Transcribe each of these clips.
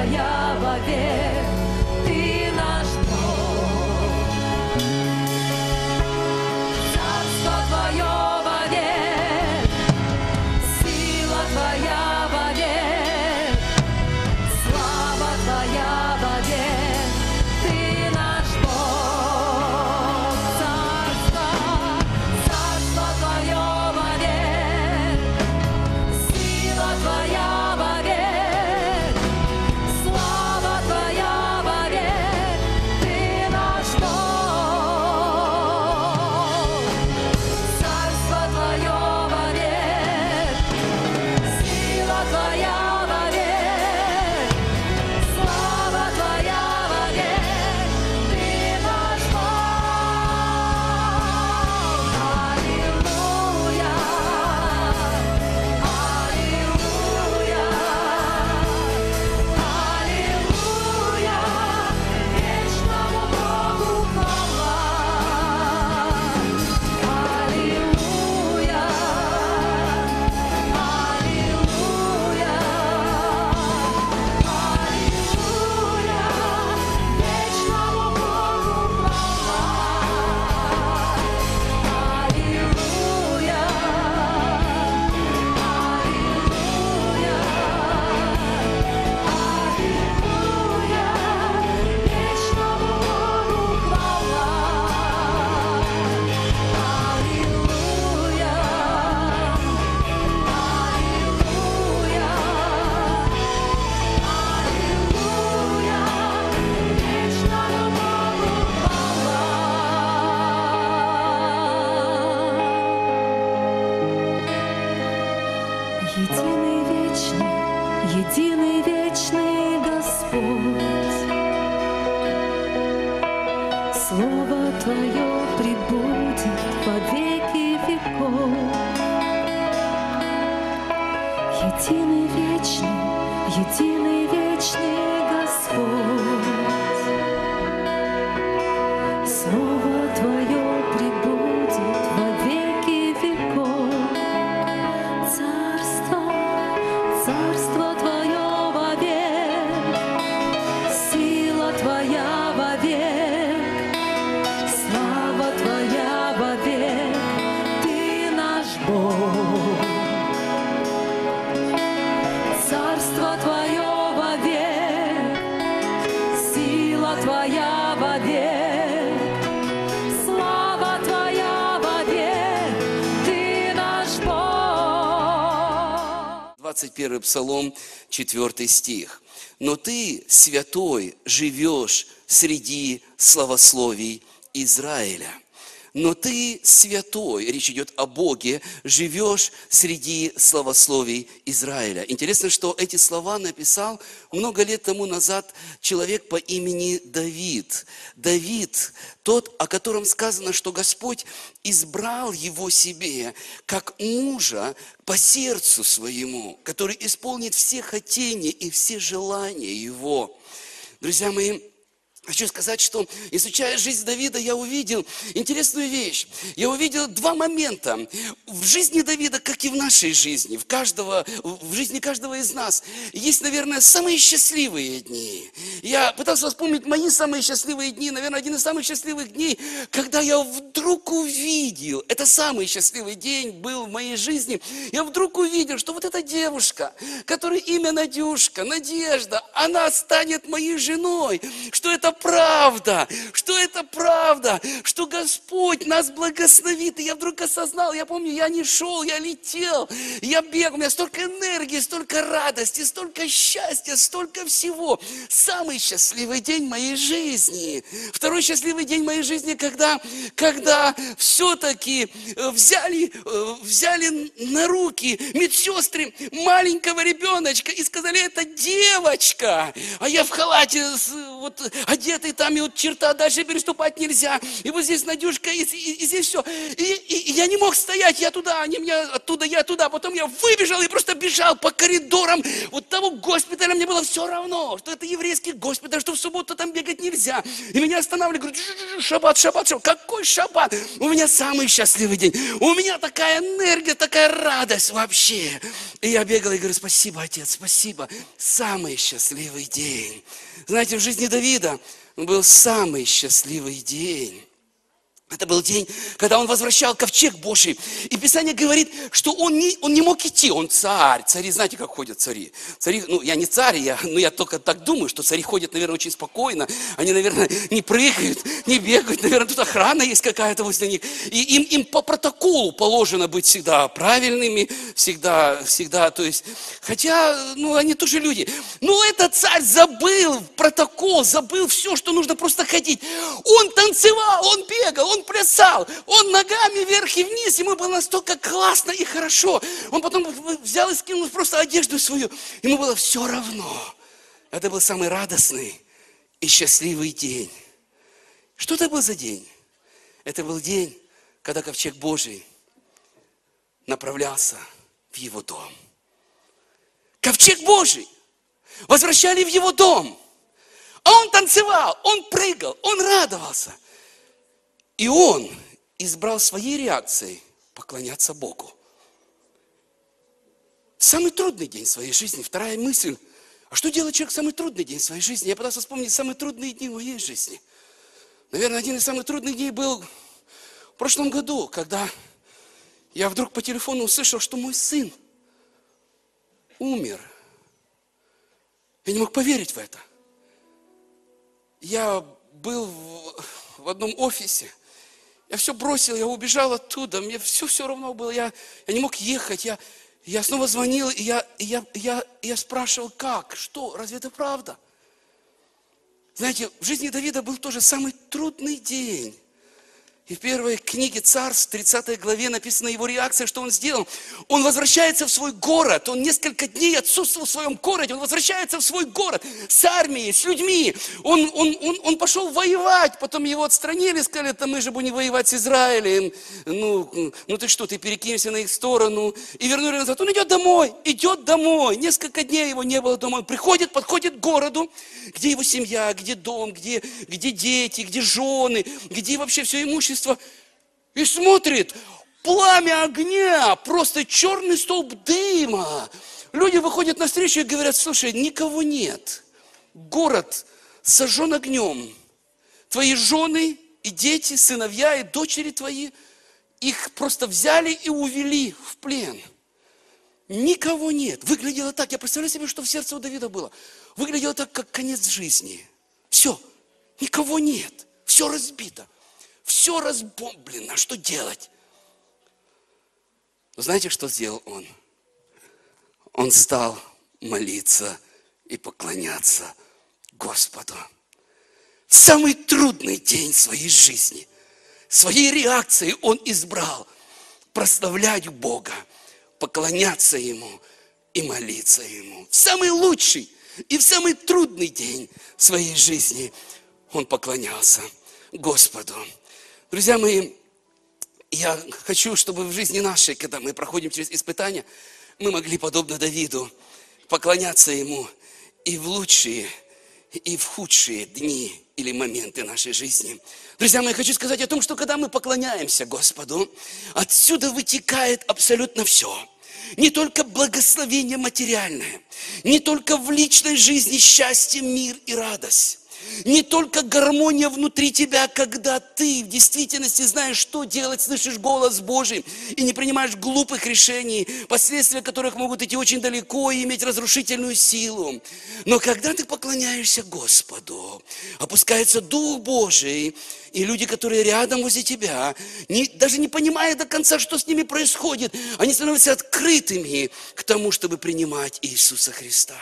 Твоя вовек, 21 Псалом, 4 стих. «Но ты, святой, живешь среди славословий Израиля». Но ты, святой, речь идет о Боге, живешь среди славословий Израиля. Интересно, что эти слова написал много лет тому назад человек по имени Давид. Давид, тот, о котором сказано, что Господь избрал его себе как мужа по сердцу своему, который исполнит все хотения и все желания его. Друзья мои, Хочу сказать, что изучая жизнь Давида, я увидел интересную вещь. Я увидел два момента в жизни Давида, как и в нашей жизни, в, каждого, в жизни каждого из нас. Есть, наверное, самые счастливые дни. Я пытался вспомнить мои самые счастливые дни. Наверное, один из самых счастливых дней, когда я вдруг увидел, это самый счастливый день был в моей жизни, я вдруг увидел, что вот эта девушка, которой имя Надюшка, Надежда, она станет моей женой, что это правда, что это правда, что Господь нас благословит. И я вдруг осознал, я помню, я не шел, я летел, я бегал, у меня столько энергии, столько радости, столько счастья, столько всего. Самый счастливый день моей жизни. Второй счастливый день моей жизни, когда, когда все-таки взяли, э, взяли на руки медсестры маленького ребеночка и сказали, это девочка. А я в халате вот, одетый, там и вот черта дальше переступать нельзя, и вот здесь Надюшка, и, и, и здесь все. И, и, и я не мог стоять, я туда, они меня оттуда, я туда. Потом я выбежал и просто бежал по коридорам вот того госпиталя. Мне было все равно, что это еврейский госпиталь, что в субботу там бегать нельзя. И меня останавливали, говорят, шаббат, шаббат, шаббат. Какой шаббат? У меня самый счастливый день. У меня такая энергия, такая радость вообще. И я бегал и говорю, спасибо, отец, спасибо. Самый счастливый день. Знаете, в жизни Давида был самый счастливый день. Это был день, когда он возвращал ковчег Божий. И Писание говорит, что он не, он не мог идти, он царь. Цари, знаете, как ходят цари? Цари, ну, я не царь, я, но я только так думаю, что цари ходят, наверное, очень спокойно. Они, наверное, не прыгают, не бегают, наверное, тут охрана есть какая-то возле них. И им, им по протоколу положено быть всегда правильными, всегда, всегда, то есть, хотя, ну, они тоже люди. Но этот царь забыл протокол, забыл все, что нужно просто ходить. Он танцевал, он бегал, он плясал, он ногами вверх и вниз, ему было настолько классно и хорошо. Он потом взял и скинул просто одежду свою, ему было все равно. Это был самый радостный и счастливый день. Что это был за день? Это был день, когда ковчег Божий направлялся в его дом. Ковчег Божий возвращали в его дом. А он танцевал, он прыгал, он радовался. И он избрал своей реакцией поклоняться Богу. Самый трудный день своей жизни. Вторая мысль. А что делает человек в самый трудный день своей жизни? Я пытался вспомнить самые трудные дни в моей жизни. Наверное, один из самых трудных дней был в прошлом году, когда я вдруг по телефону услышал, что мой сын умер. Я не мог поверить в это. Я был в, в одном офисе, я все бросил, я убежал оттуда, мне все все равно было, я, я не мог ехать, я, я снова звонил, и я, и я, я, я спрашивал, как, что, разве это правда? Знаете, в жизни Давида был тоже самый трудный день. И в первой книге Царств, 30 главе написана его реакция, что он сделал. Он возвращается в свой город. Он несколько дней отсутствовал в своем городе. Он возвращается в свой город с армией, с людьми. Он, он, он, он пошел воевать. Потом его отстранили, сказали, да мы же будем воевать с Израилем. Ну, ну ты что, ты перекинешься на их сторону. И вернули назад. Он идет домой, идет домой. Несколько дней его не было дома. Он приходит, подходит к городу, где его семья, где дом, где, где дети, где жены, где вообще все имущество количество, и смотрит, пламя огня, просто черный столб дыма. Люди выходят на встречу и говорят, слушай, никого нет. Город сожжен огнем. Твои жены и дети, сыновья и дочери твои, их просто взяли и увели в плен. Никого нет. Выглядело так. Я представляю себе, что в сердце у Давида было. Выглядело так, как конец жизни. Все. Никого нет. Все разбито. Все разбомблено, что делать? Знаете, что сделал он? Он стал молиться и поклоняться Господу. В самый трудный день своей жизни, своей реакцией он избрал прославлять Бога, поклоняться Ему и молиться Ему. В самый лучший и в самый трудный день своей жизни он поклонялся Господу. Друзья мои, я хочу, чтобы в жизни нашей, когда мы проходим через испытания, мы могли, подобно Давиду, поклоняться Ему и в лучшие, и в худшие дни или моменты нашей жизни. Друзья мои, хочу сказать о том, что когда мы поклоняемся Господу, отсюда вытекает абсолютно все. Не только благословение материальное, не только в личной жизни счастье, мир и радость, не только гармония внутри тебя, когда ты в действительности знаешь, что делать, слышишь голос Божий и не принимаешь глупых решений, последствия которых могут идти очень далеко и иметь разрушительную силу. Но когда ты поклоняешься Господу, опускается Дух Божий, и люди, которые рядом возле тебя, не, даже не понимая до конца, что с ними происходит, они становятся открытыми к тому, чтобы принимать Иисуса Христа.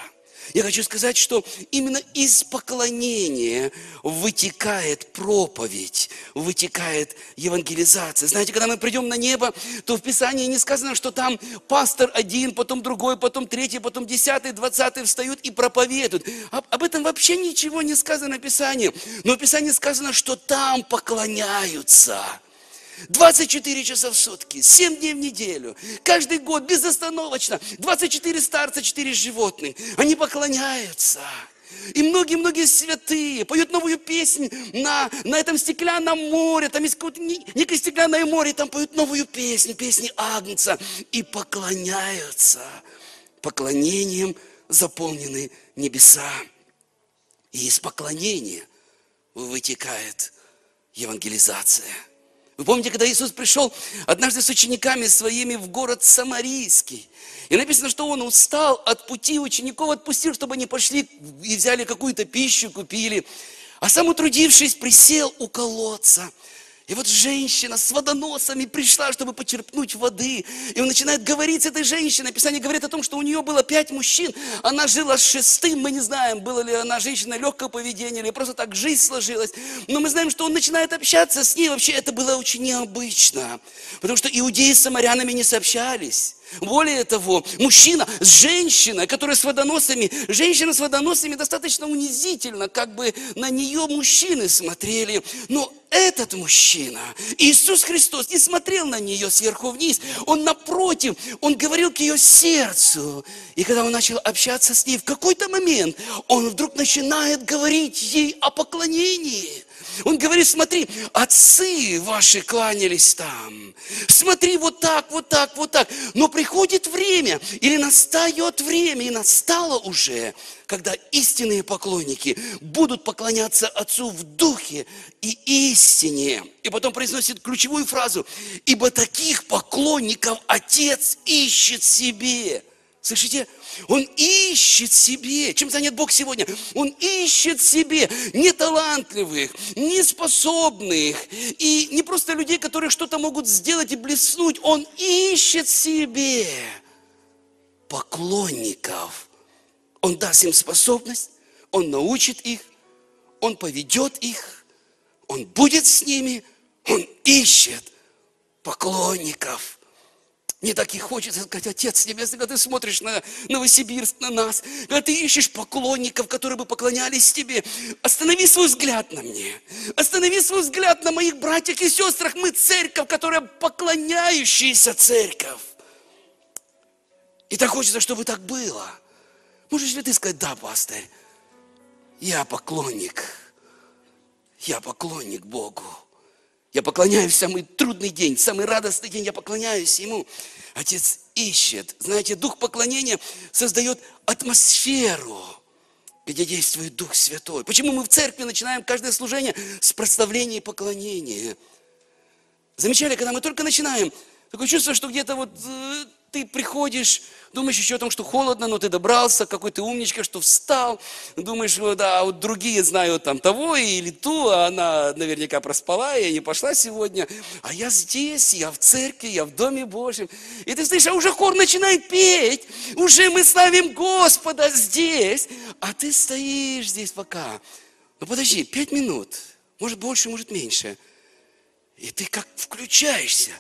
Я хочу сказать, что именно из поклонения вытекает проповедь, вытекает евангелизация. Знаете, когда мы придем на небо, то в Писании не сказано, что там пастор один, потом другой, потом третий, потом десятый, двадцатый встают и проповедуют. Об, этом вообще ничего не сказано в Писании. Но в Писании сказано, что там поклоняются. 24 часа в сутки, 7 дней в неделю, каждый год безостановочно, 24 старца, 4 животных, они поклоняются. И многие-многие святые поют новую песню на, на этом стеклянном море. Там есть какое-то некое стеклянное море, там поют новую песню, песни Агнца. И поклоняются. Поклонением заполнены небеса. И из поклонения вытекает евангелизация – вы помните, когда Иисус пришел однажды с учениками своими в город Самарийский. И написано, что он устал от пути, учеников отпустил, чтобы они пошли и взяли какую-то пищу, купили. А сам утрудившись, присел у колодца – и вот женщина с водоносами пришла, чтобы почерпнуть воды. И он начинает говорить с этой женщиной. Писание говорит о том, что у нее было пять мужчин. Она жила с шестым. Мы не знаем, была ли она женщина легкого поведения, или просто так жизнь сложилась. Но мы знаем, что он начинает общаться с ней. Вообще это было очень необычно. Потому что иудеи с самарянами не сообщались. Более того, мужчина с женщиной, которая с водоносами, женщина с водоносами достаточно унизительно, как бы на нее мужчины смотрели. Но этот мужчина, Иисус Христос, не смотрел на нее сверху вниз. Он напротив, он говорил к ее сердцу. И когда он начал общаться с ней, в какой-то момент он вдруг начинает говорить ей о поклонении. Он говорит, смотри, отцы ваши кланялись там. Смотри, вот так, вот так, вот так. Но приходит время, или настает время, и настало уже, когда истинные поклонники будут поклоняться Отцу в духе и истине. И потом произносит ключевую фразу, ибо таких поклонников Отец ищет себе. Слышите? Он ищет себе. Чем занят Бог сегодня? Он ищет себе неталантливых, неспособных и не просто людей, которые что-то могут сделать и блеснуть. Он ищет себе поклонников. Он даст им способность, он научит их, он поведет их, он будет с ними, он ищет поклонников – мне так и хочется сказать, Отец Небесный, когда ты смотришь на Новосибирск, на нас, когда ты ищешь поклонников, которые бы поклонялись тебе, останови свой взгляд на мне, останови свой взгляд на моих братьях и сестрах. Мы церковь, которая поклоняющаяся церковь. И так хочется, чтобы так было. Можешь ли ты сказать, да, пастырь, я поклонник, я поклонник Богу. Я поклоняюсь в самый трудный день, в самый радостный день, я поклоняюсь Ему. Отец ищет. Знаете, дух поклонения создает атмосферу, где действует Дух Святой. Почему мы в церкви начинаем каждое служение с прославления и поклонения? Замечали, когда мы только начинаем, такое чувство, что где-то вот э, ты приходишь, думаешь еще о том, что холодно, но ты добрался, какой ты умничка, что встал. Думаешь, вот, да, вот другие знают там того или ту, а она наверняка проспала, и не пошла сегодня. А я здесь, я в церкви, я в Доме Божьем. И ты слышишь, а уже хор начинает петь, уже мы славим Господа здесь. А ты стоишь здесь пока. Ну подожди, пять минут, может больше, может меньше. И ты как включаешься,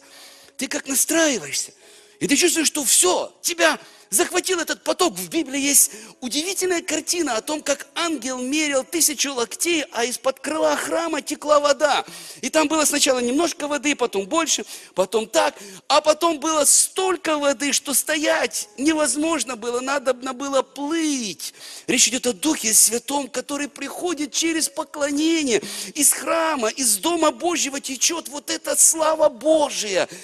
ты как настраиваешься. И ты чувствуешь, что все, тебя захватил этот поток. В Библии есть удивительная картина о том, как ангел мерил тысячу локтей, а из-под крыла храма текла вода. И там было сначала немножко воды, потом больше, потом так, а потом было столько воды, что стоять невозможно было, надо было плыть. Речь идет о Духе Святом, который приходит через поклонение. Из храма, из Дома Божьего течет вот эта слава Божия –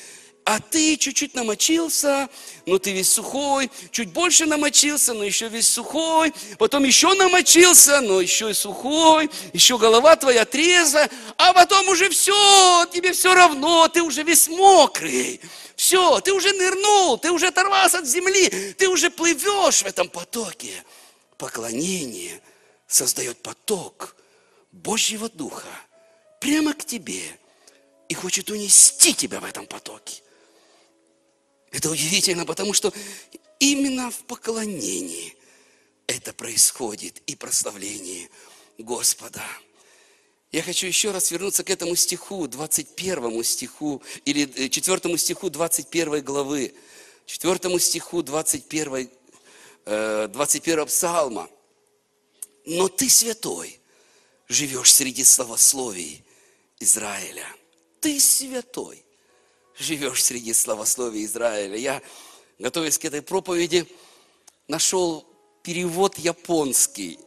а ты чуть-чуть намочился, но ты весь сухой, чуть больше намочился, но еще весь сухой, потом еще намочился, но еще и сухой, еще голова твоя трезвая, а потом уже все, тебе все равно, ты уже весь мокрый. Все, ты уже нырнул, ты уже оторвался от земли, ты уже плывешь в этом потоке. Поклонение создает поток Божьего Духа прямо к тебе и хочет унести тебя в этом потоке. Это удивительно, потому что именно в поклонении это происходит и прославление Господа. Я хочу еще раз вернуться к этому стиху, 21 стиху, или 4 э, стиху 21 главы, 4 стиху 21, 21 э, псалма. «Но ты святой, живешь среди славословий Израиля. Ты святой, живешь среди славословий Израиля». Я, готовясь к этой проповеди, нашел перевод японский.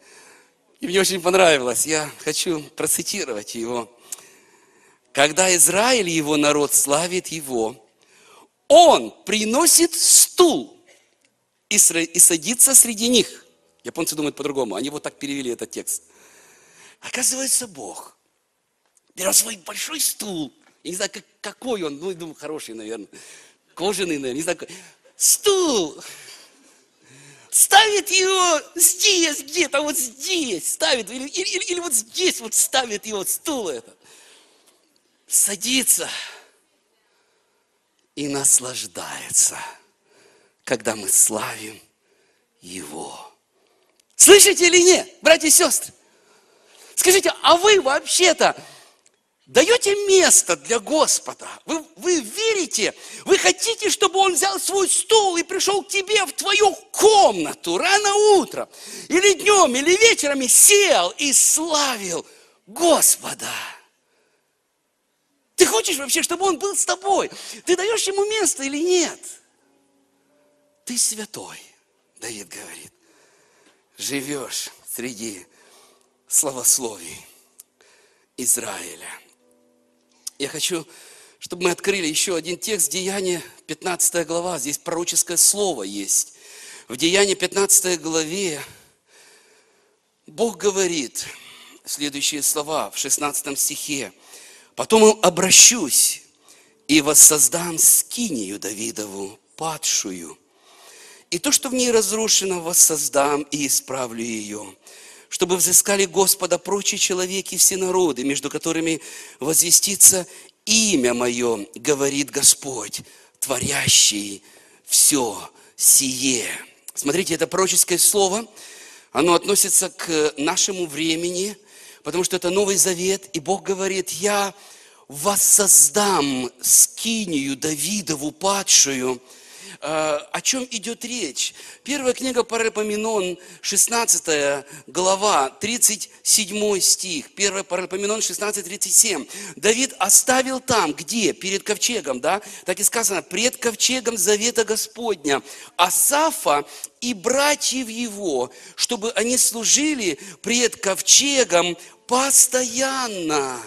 И мне очень понравилось. Я хочу процитировать его. Когда Израиль, его народ, славит его, он приносит стул и садится среди них. Японцы думают по-другому. Они вот так перевели этот текст. Оказывается, Бог берет свой большой стул. Я не знаю, как, какой он. Ну, думаю, хороший, наверное. Кожаный, наверное. Не знаю, стул ставит его здесь где-то, вот здесь ставит, или, или, или вот здесь вот ставит его стул это. Садится и наслаждается, когда мы славим Его. Слышите или нет, братья и сестры? Скажите, а вы вообще-то даете место для Господа, вы, вы верите, вы хотите, чтобы Он взял свой стул и пришел к тебе в твою комнату рано утром, или днем, или вечером, и сел и славил Господа. Ты хочешь вообще, чтобы Он был с тобой? Ты даешь Ему место или нет? Ты святой, Давид говорит, живешь среди славословий Израиля. Я хочу, чтобы мы открыли еще один текст, Деяния, 15 глава. Здесь пророческое слово есть. В Деянии 15 главе Бог говорит следующие слова в 16 стихе. «Потом обращусь и воссоздам скинию Давидову, падшую, и то, что в ней разрушено, воссоздам и исправлю ее, чтобы взыскали Господа прочие человеки все народы, между которыми возвестится имя Мое, говорит Господь, творящий все сие. Смотрите, это пророческое слово, оно относится к нашему времени, потому что это Новый Завет, и Бог говорит, я воссоздам скинию Давидову падшую, о чем идет речь? Первая книга Паралипоменон, 16 глава, 37 стих. Первая Паралипоменон, 16, 37. Давид оставил там, где? Перед ковчегом, да? Так и сказано, пред ковчегом завета Господня. Асафа и братьев его, чтобы они служили пред ковчегом постоянно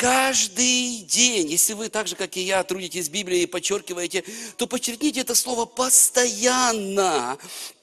каждый день, если вы так же, как и я, трудитесь в Библии и подчеркиваете, то подчеркните это слово постоянно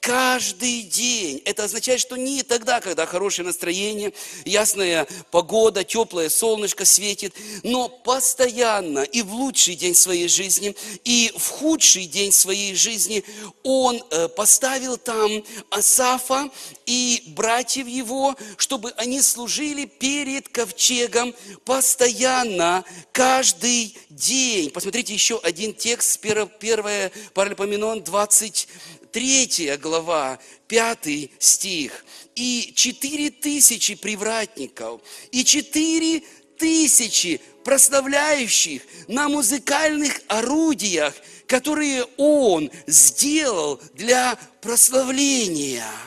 каждый день. Это означает, что не тогда, когда хорошее настроение, ясная погода, теплое солнышко светит, но постоянно и в лучший день своей жизни, и в худший день своей жизни он э, поставил там Асафа и братьев его, чтобы они служили перед ковчегом постоянно, каждый день. Посмотрите еще один текст, 1 Паралипоменон 20, третья глава, пятый стих. И четыре тысячи привратников, и четыре тысячи прославляющих на музыкальных орудиях, которые он сделал для прославления –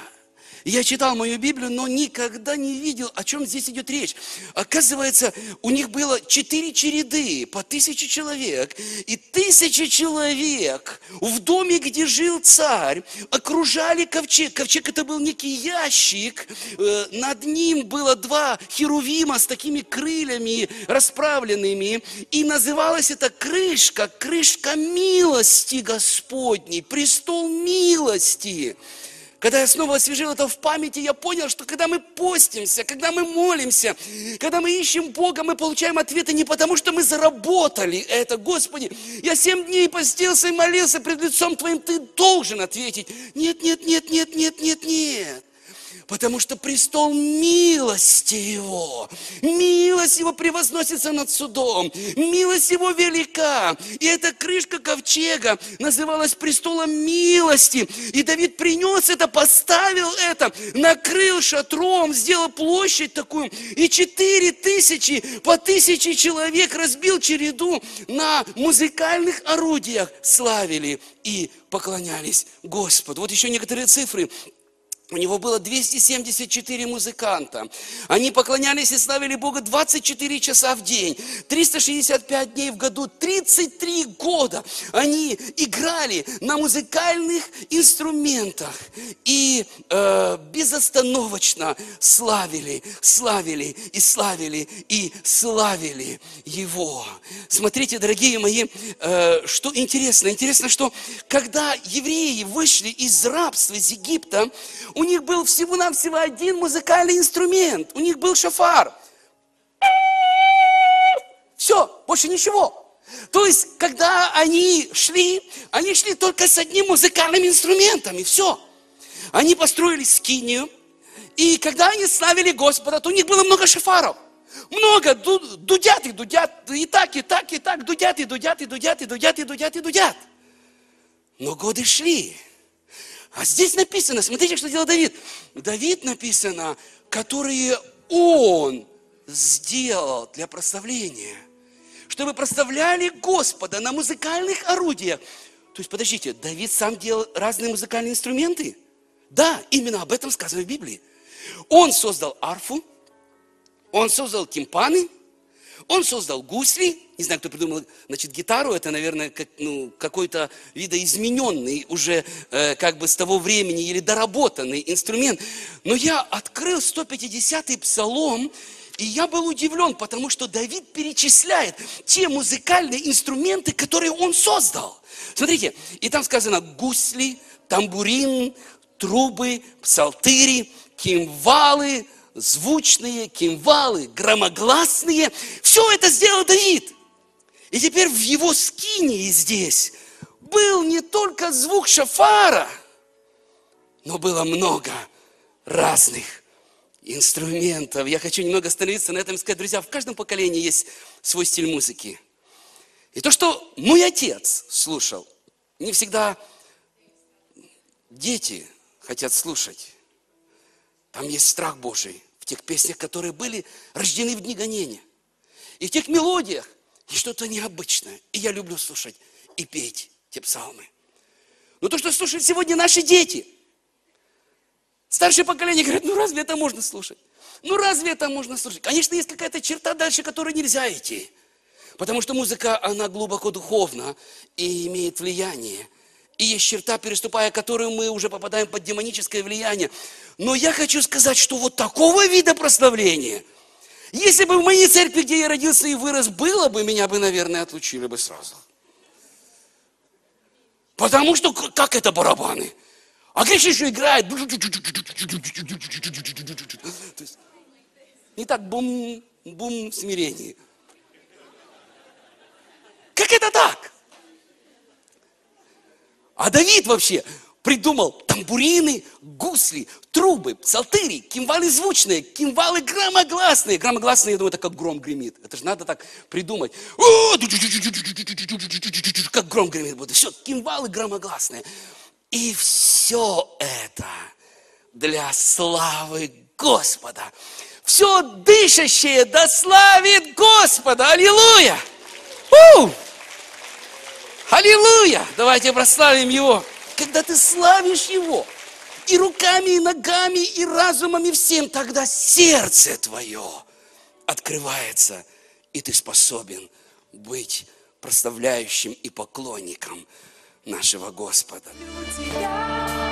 я читал мою Библию, но никогда не видел, о чем здесь идет речь. Оказывается, у них было четыре череды по тысяче человек. И тысячи человек в доме, где жил царь, окружали ковчег. Ковчег это был некий ящик. Э, над ним было два херувима с такими крыльями расправленными. И называлась эта крышка, крышка милости Господней, престол милости. Когда я снова освежил это в памяти, я понял, что когда мы постимся, когда мы молимся, когда мы ищем Бога, мы получаем ответы не потому, что мы заработали это. Господи, я семь дней постился и молился пред лицом Твоим, Ты должен ответить. Нет, нет, нет, нет, нет, нет, нет. Потому что престол милости Его, милость Его превозносится над судом, милость Его велика. И эта крышка ковчега называлась престолом милости. И Давид принес это, поставил это, накрыл шатром, сделал площадь такую. И четыре тысячи, по тысяче человек разбил череду на музыкальных орудиях, славили и поклонялись Господу. Вот еще некоторые цифры. У него было 274 музыканта. Они поклонялись и славили Бога 24 часа в день, 365 дней в году, 33 года. Они играли на музыкальных инструментах и э, безостановочно славили, славили и славили и славили Его. Смотрите, дорогие мои, э, что интересно. Интересно, что когда евреи вышли из рабства, из Египта, у них был всего-навсего один музыкальный инструмент. У них был шафар. Все, больше ничего. То есть, когда они шли, они шли только с одним музыкальным инструментом, и все. Они построили скинию, и когда они славили Господа, то у них было много шафаров. Много, дудят и дудят, и так, и так, и так, дудят, и дудят, и дудят, и дудят, и дудят, и дудят. Но годы шли, а здесь написано, смотрите, что делал Давид. Давид написано, которые он сделал для прославления. Чтобы прославляли Господа на музыкальных орудиях. То есть, подождите, Давид сам делал разные музыкальные инструменты? Да, именно об этом сказано в Библии. Он создал арфу, он создал кимпаны, он создал гусли, не знаю, кто придумал, значит, гитару, это, наверное, как, ну, какой-то видоизмененный уже э, как бы с того времени или доработанный инструмент. Но я открыл 150-й псалом, и я был удивлен, потому что Давид перечисляет те музыкальные инструменты, которые он создал. Смотрите, и там сказано гусли, тамбурин, трубы, псалтыри, кимвалы, звучные, кимвалы, громогласные. Все это сделал Давид. И теперь в его скинии здесь был не только звук шафара, но было много разных инструментов. Я хочу немного остановиться на этом и сказать, друзья, в каждом поколении есть свой стиль музыки. И то, что мой отец слушал, не всегда дети хотят слушать. Там есть страх Божий в тех песнях, которые были рождены в дни гонения. И в тех мелодиях, и что-то необычное. И я люблю слушать и петь те псалмы. Но то, что слушают сегодня наши дети, старшее поколение говорит, ну разве это можно слушать? Ну разве это можно слушать? Конечно, есть какая-то черта дальше, которой нельзя идти. Потому что музыка, она глубоко духовна и имеет влияние. И есть черта, переступая которую мы уже попадаем под демоническое влияние. Но я хочу сказать, что вот такого вида прославления – если бы в моей церкви, где я родился и вырос, было бы, меня бы, наверное, отлучили бы сразу. Потому что, как это барабаны? А Гриш еще играет. Не так бум, бум, смирение. Как это так? А Давид вообще, придумал тамбурины, гусли, трубы, псалтыри, кимвалы звучные, кимвалы громогласные. Громогласные, я думаю, это как гром гремит. Это же надо так придумать. Как гром гремит будет. Все, кимвалы громогласные. И все это для славы Господа. Все дышащее да славит Господа. Аллилуйя! У! Аллилуйя! Давайте прославим Его когда ты славишь Его, и руками, и ногами, и разумом, и всем, тогда сердце твое открывается, и ты способен быть прославляющим и поклонником нашего Господа. Тебя,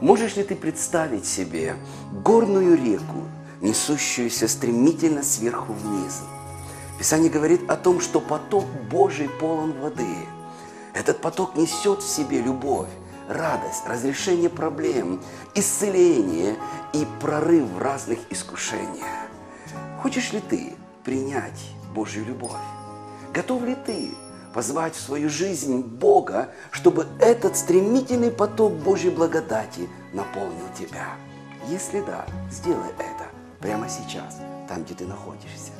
Можешь ли ты представить себе горную реку, несущуюся стремительно сверху вниз? Писание говорит о том, что поток Божий полон воды. Этот поток несет в себе любовь, радость, разрешение проблем, исцеление и прорыв в разных искушениях. Хочешь ли ты принять Божью любовь? Готов ли ты позвать в свою жизнь Бога, чтобы этот стремительный поток Божьей благодати наполнил тебя? Если да, сделай это прямо сейчас, там, где ты находишься.